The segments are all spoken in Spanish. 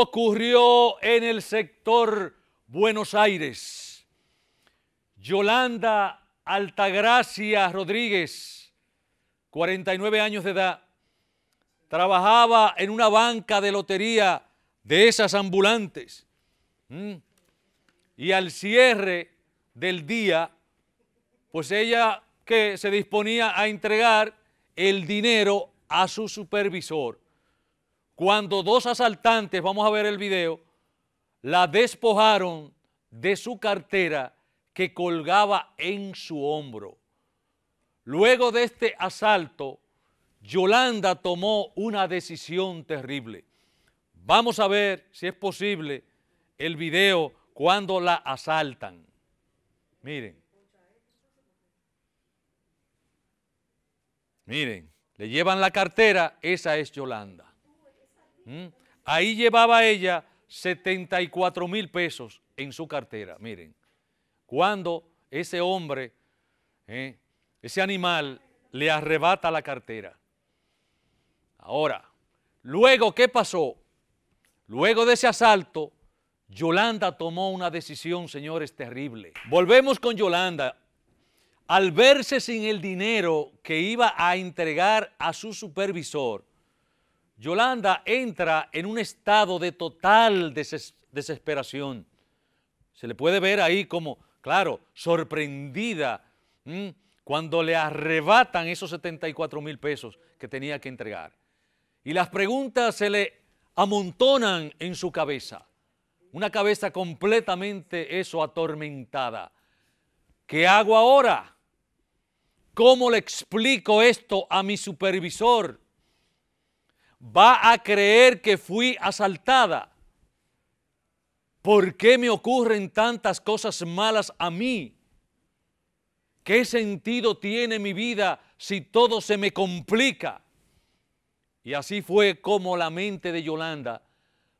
ocurrió en el sector Buenos Aires. Yolanda Altagracia Rodríguez, 49 años de edad, trabajaba en una banca de lotería de esas ambulantes. Y al cierre del día, pues ella que se disponía a entregar el dinero a su supervisor. Cuando dos asaltantes, vamos a ver el video, la despojaron de su cartera que colgaba en su hombro. Luego de este asalto, Yolanda tomó una decisión terrible. Vamos a ver si es posible el video cuando la asaltan. Miren. Miren, le llevan la cartera, esa es Yolanda. ¿Mm? Ahí llevaba ella 74 mil pesos en su cartera. Miren, cuando ese hombre, ¿eh? ese animal, le arrebata la cartera. Ahora, luego, ¿qué pasó? Luego de ese asalto, Yolanda tomó una decisión, señores, terrible. Volvemos con Yolanda. Al verse sin el dinero que iba a entregar a su supervisor, Yolanda entra en un estado de total desesperación. Se le puede ver ahí como, claro, sorprendida cuando le arrebatan esos 74 mil pesos que tenía que entregar. Y las preguntas se le amontonan en su cabeza. Una cabeza completamente eso atormentada. ¿Qué hago ahora? ¿Cómo le explico esto a mi supervisor? Va a creer que fui asaltada. ¿Por qué me ocurren tantas cosas malas a mí? ¿Qué sentido tiene mi vida si todo se me complica? Y así fue como la mente de Yolanda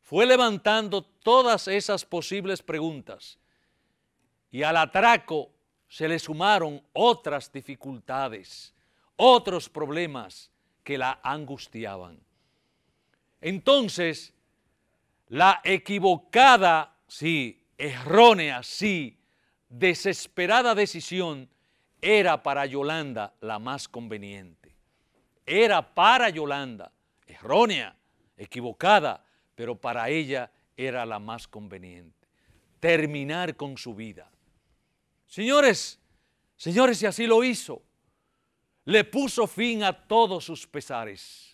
fue levantando todas esas posibles preguntas. Y al atraco se le sumaron otras dificultades, otros problemas que la angustiaban. Entonces, la equivocada, sí, errónea, sí, desesperada decisión era para Yolanda la más conveniente. Era para Yolanda, errónea, equivocada, pero para ella era la más conveniente. Terminar con su vida. Señores, señores, y así lo hizo. Le puso fin a todos sus pesares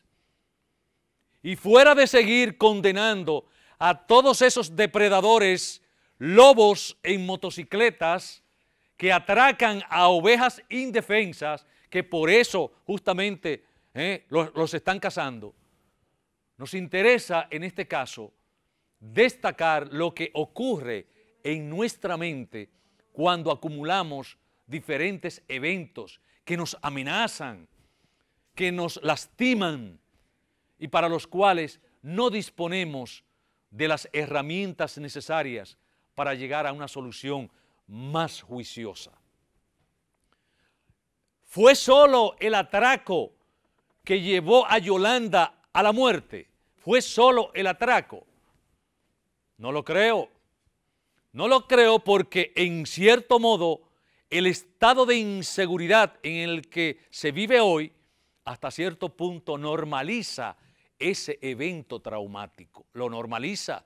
y fuera de seguir condenando a todos esos depredadores, lobos en motocicletas que atracan a ovejas indefensas, que por eso justamente eh, los, los están cazando, nos interesa en este caso destacar lo que ocurre en nuestra mente cuando acumulamos diferentes eventos que nos amenazan, que nos lastiman, y para los cuales no disponemos de las herramientas necesarias para llegar a una solución más juiciosa. ¿Fue solo el atraco que llevó a Yolanda a la muerte? ¿Fue solo el atraco? No lo creo. No lo creo porque en cierto modo el estado de inseguridad en el que se vive hoy hasta cierto punto normaliza ese evento traumático, lo normaliza.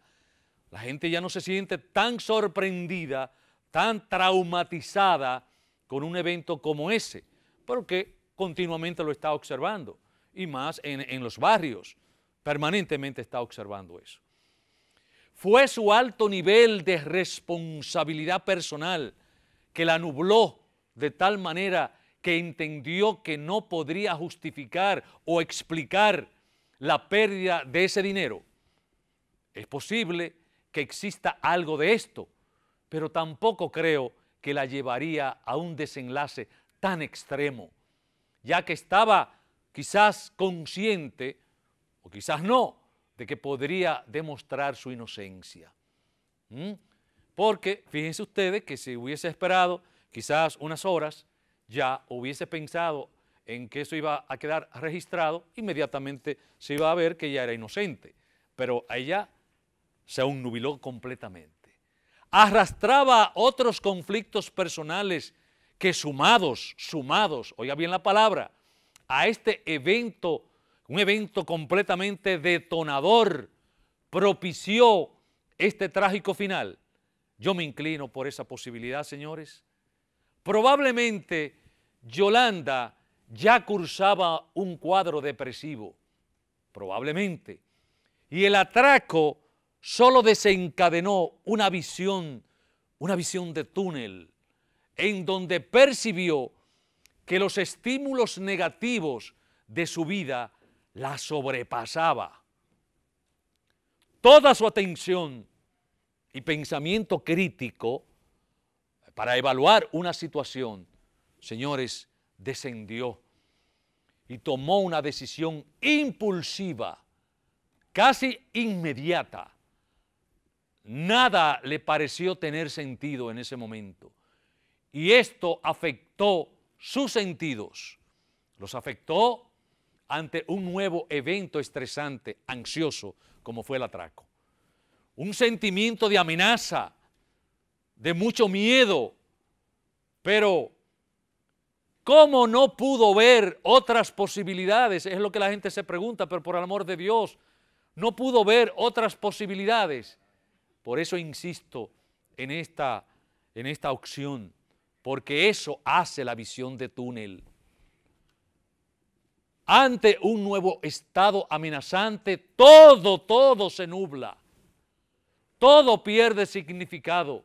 La gente ya no se siente tan sorprendida, tan traumatizada con un evento como ese, porque continuamente lo está observando, y más en, en los barrios, permanentemente está observando eso. Fue su alto nivel de responsabilidad personal que la nubló de tal manera que entendió que no podría justificar o explicar la pérdida de ese dinero. Es posible que exista algo de esto, pero tampoco creo que la llevaría a un desenlace tan extremo, ya que estaba quizás consciente, o quizás no, de que podría demostrar su inocencia. ¿Mm? Porque fíjense ustedes que si hubiese esperado quizás unas horas, ya hubiese pensado en que eso iba a quedar registrado, inmediatamente se iba a ver que ella era inocente. Pero a ella se nubiló completamente. Arrastraba otros conflictos personales que sumados, sumados, oiga bien la palabra, a este evento, un evento completamente detonador, propició este trágico final. Yo me inclino por esa posibilidad, señores. Probablemente Yolanda ya cursaba un cuadro depresivo, probablemente, y el atraco solo desencadenó una visión, una visión de túnel, en donde percibió que los estímulos negativos de su vida la sobrepasaba. Toda su atención y pensamiento crítico para evaluar una situación, señores, descendió y tomó una decisión impulsiva, casi inmediata. Nada le pareció tener sentido en ese momento. Y esto afectó sus sentidos. Los afectó ante un nuevo evento estresante, ansioso, como fue el atraco. Un sentimiento de amenaza, de mucho miedo, pero ¿cómo no pudo ver otras posibilidades? Es lo que la gente se pregunta, pero por el amor de Dios, no pudo ver otras posibilidades. Por eso insisto en esta, en esta opción, porque eso hace la visión de túnel. Ante un nuevo estado amenazante, todo, todo se nubla. Todo pierde significado.